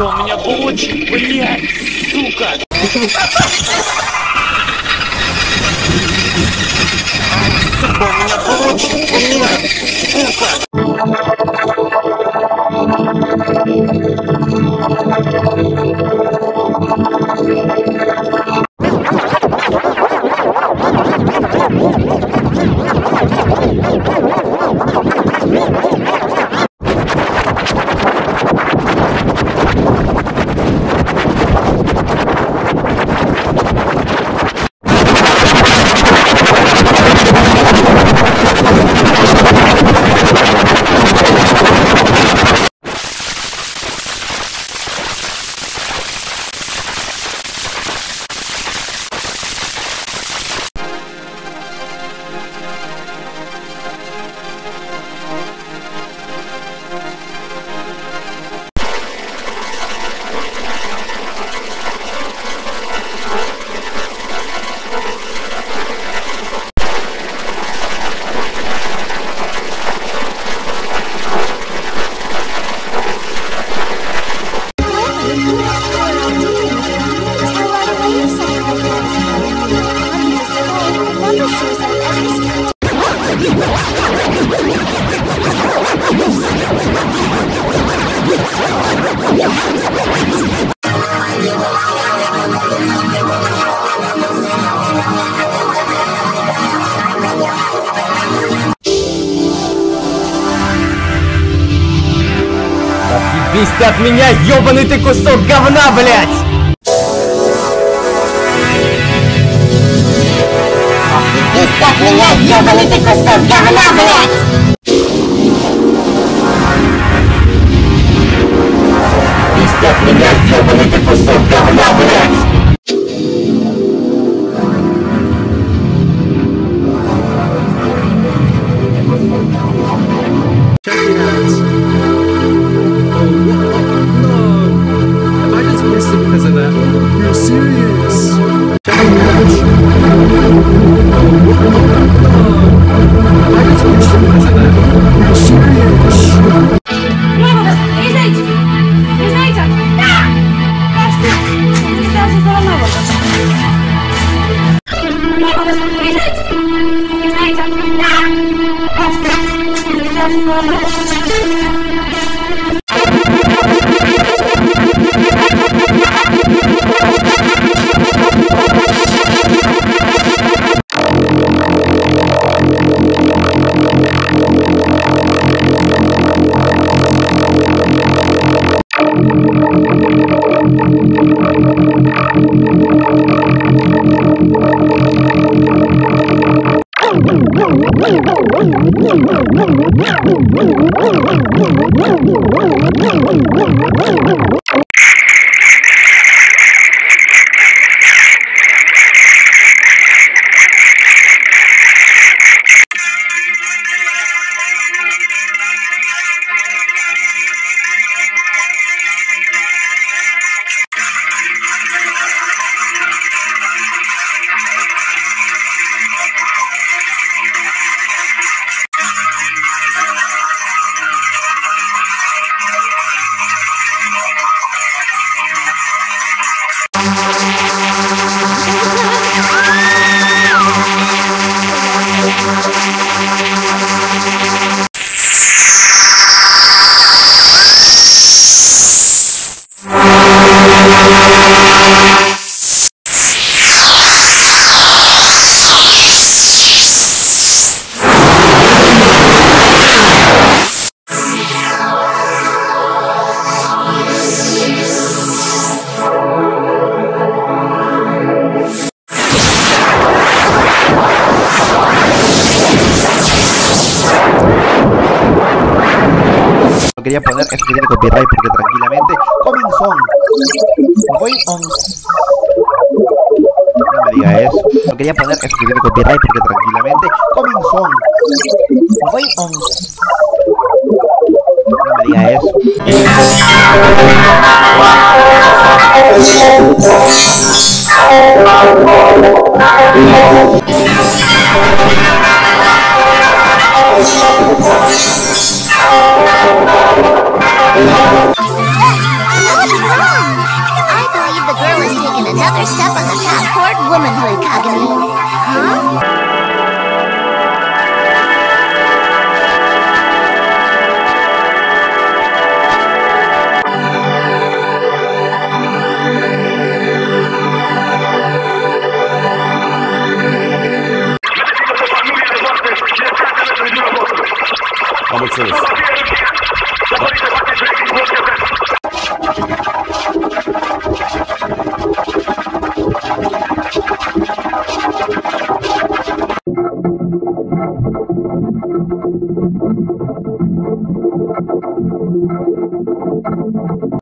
Сука, у меня блочек, блядь, сука! Сука, у меня блочек, блядь, сука! Отъебись ты от меня, ёбаный ты кусок говна, блядь! Отъебись ты от меня, ёбаный ты кусок говна, блядь! Отъебись ты от меня, ёбаный ты кусок говна, блядь! Quería poner eso tiene copyright porque tranquilamente. Song. Going on. No me diga eso. No quería poner eso tiene copyright porque tranquilamente. Song. Going on. No me diga eso. I believe the girl has taken another step on the path toward womanhood.